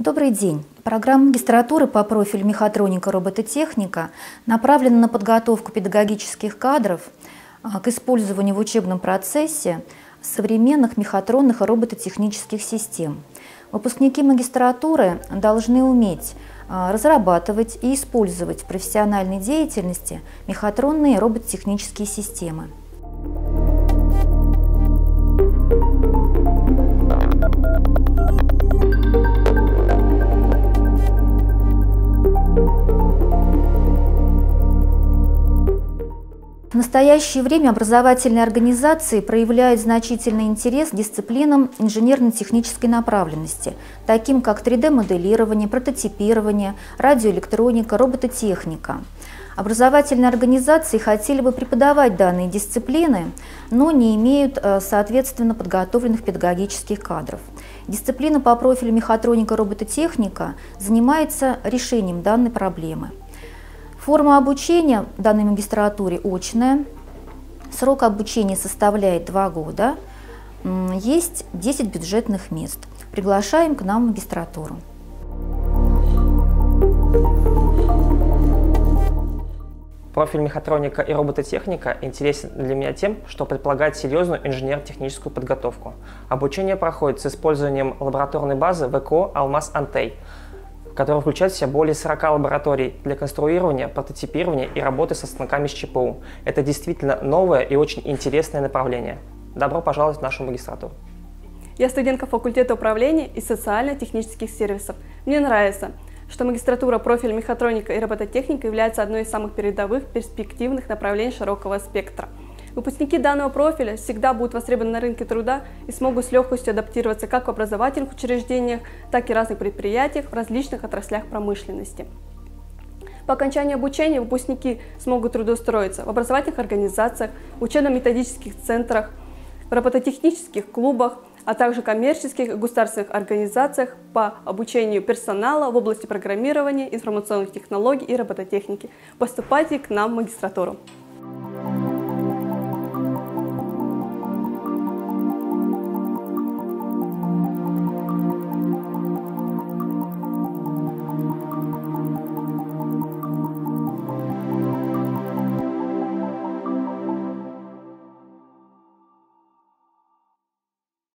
Добрый день. Программа магистратуры по профилю мехатроника робототехника направлена на подготовку педагогических кадров а, к использованию в учебном процессе современных мехатронных и робототехнических систем. Выпускники магистратуры должны уметь а, разрабатывать и использовать в профессиональной деятельности мехатронные робототехнические системы. В настоящее время образовательные организации проявляют значительный интерес к дисциплинам инженерно-технической направленности, таким как 3D-моделирование, прототипирование, радиоэлектроника, робототехника. Образовательные организации хотели бы преподавать данные дисциплины, но не имеют, э, соответственно, подготовленных педагогических кадров. Дисциплина по профилю мехатроника робототехника занимается решением данной проблемы. Форма обучения данной магистратуре очная. Срок обучения составляет 2 года. Есть 10 бюджетных мест. Приглашаем к нам в магистратуру. Профиль мехатроника и робототехника интересен для меня тем, что предполагает серьезную инженер-техническую подготовку. Обучение проходит с использованием лабораторной базы ВКО «Алмаз Антей», который включает в себя более 40 лабораторий для конструирования, прототипирования и работы со станками с ЧПУ. Это действительно новое и очень интересное направление. Добро пожаловать в нашу магистратуру. Я студентка факультета управления и социально-технических сервисов. Мне нравится, что магистратура профиль мехатроника и робототехника является одной из самых передовых перспективных направлений широкого спектра – Выпускники данного профиля всегда будут востребованы на рынке труда и смогут с легкостью адаптироваться как в образовательных учреждениях, так и разных предприятиях в различных отраслях промышленности. По окончании обучения выпускники смогут трудоустроиться в образовательных организациях, учебно-методических центрах, робототехнических клубах, а также коммерческих и государственных организациях по обучению персонала в области программирования, информационных технологий и робототехники. Поступайте к нам в магистратуру.